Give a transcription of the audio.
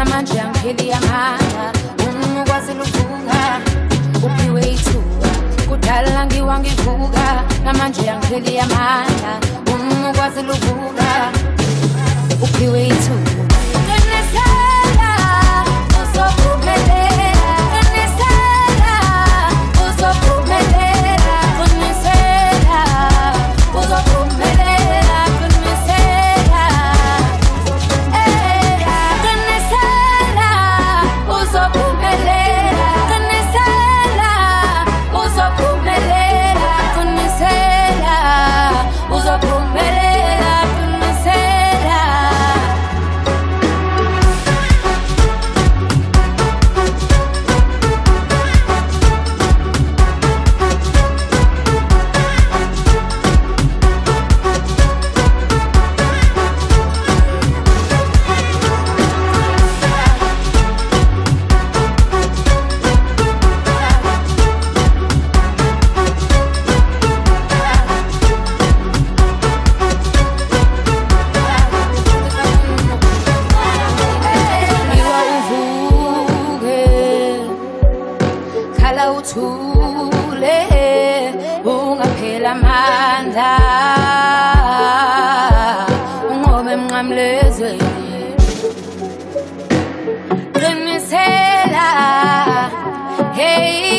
namanje angipheli amanga ungukwazile uvuka uphiwe ithuba. Kudala ngiwa ngivuka namanje angipheli amanga khala uthule ungaphela amandla. Unqobe emnqamlezweni qinisela hey